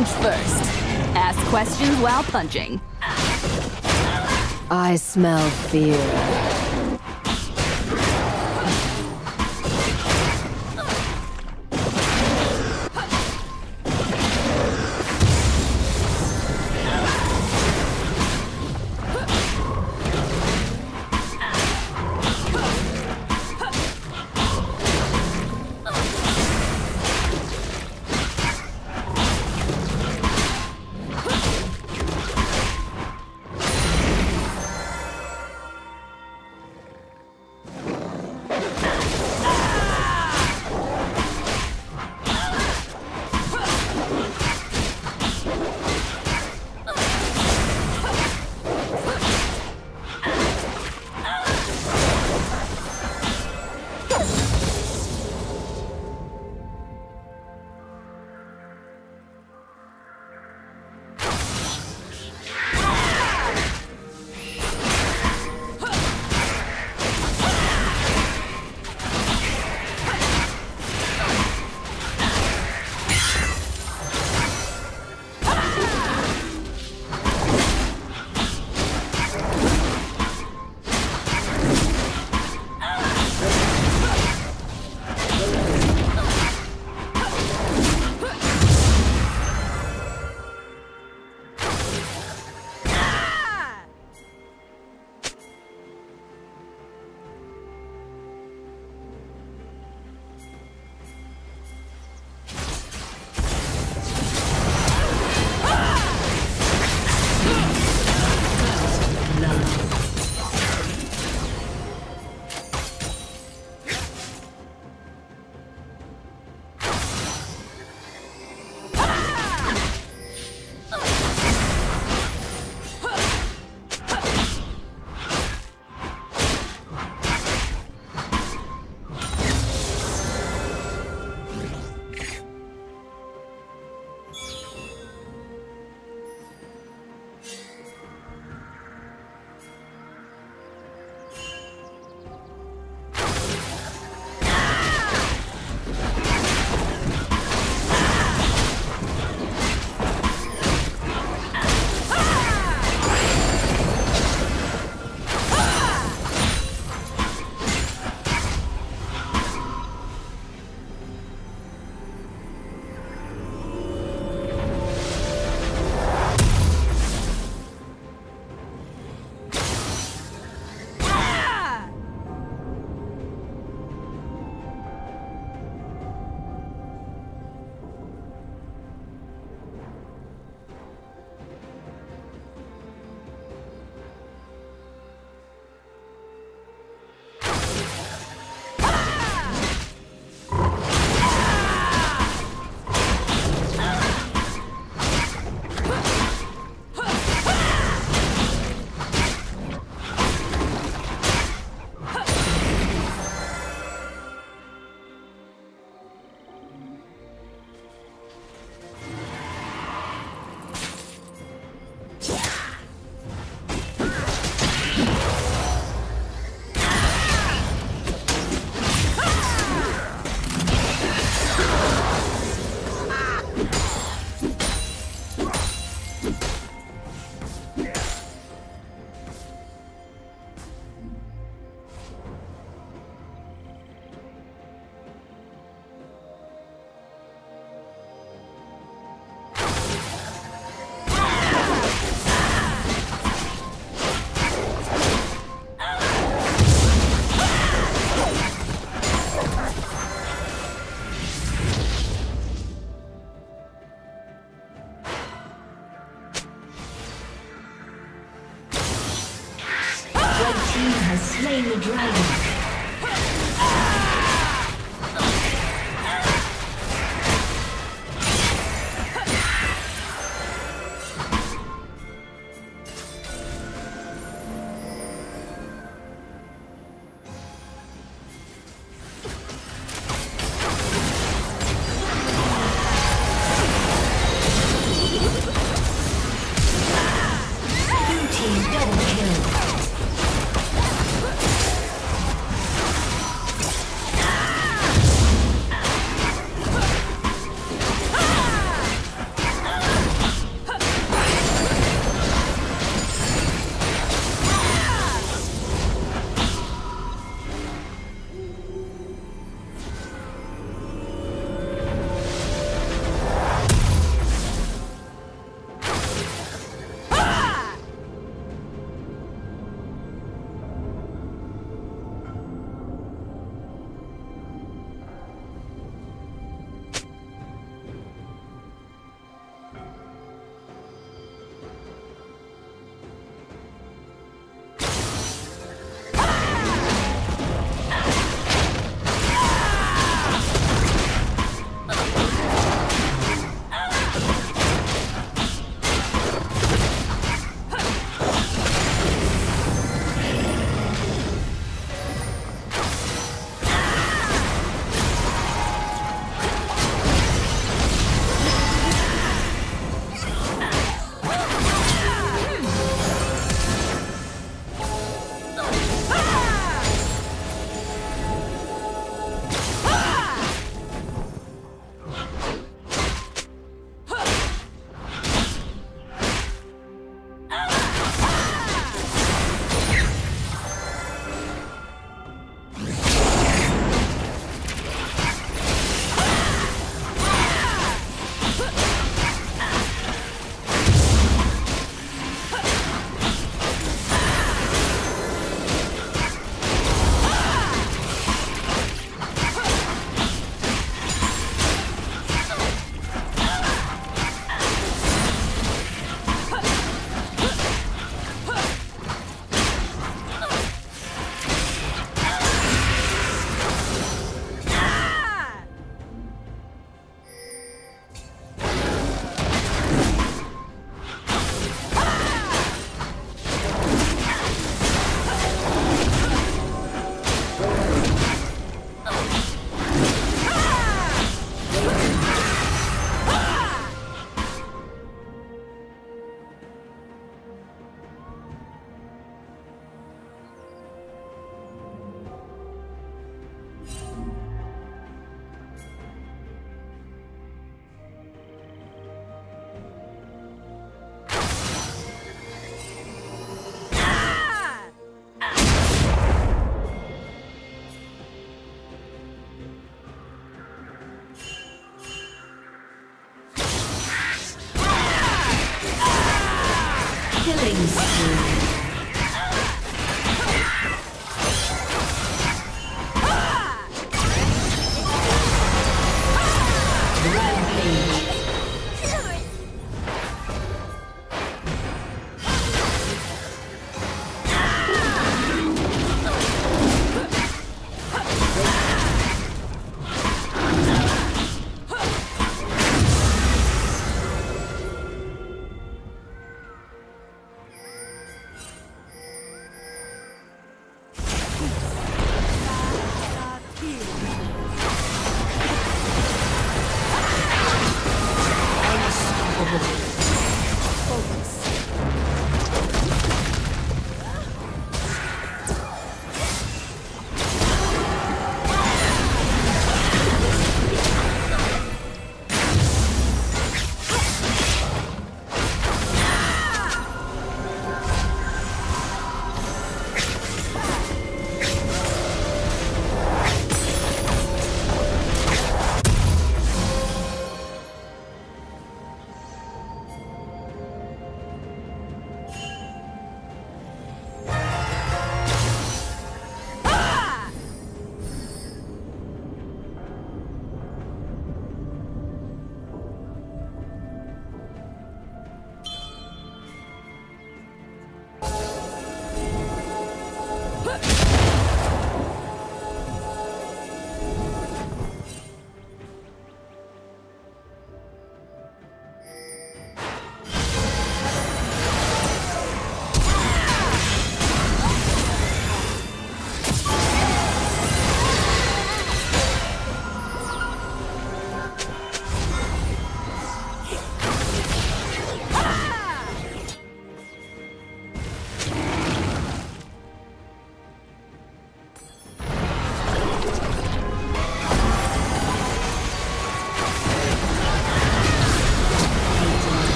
Punch first. Ask questions while punching. I smell fear. slain the dragon.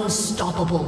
Unstoppable.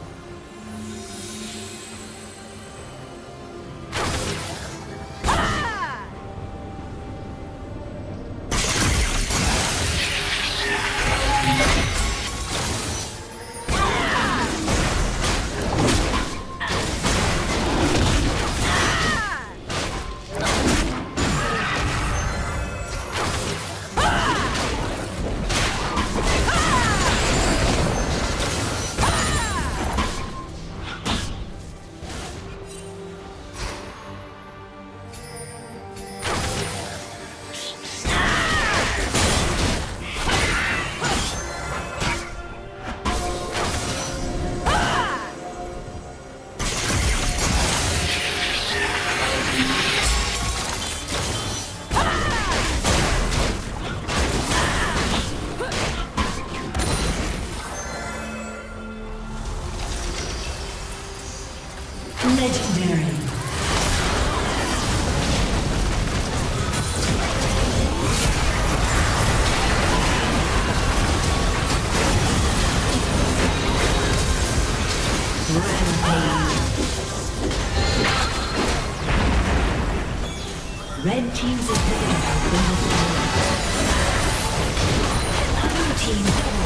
Red team's inhibitor has. Blue team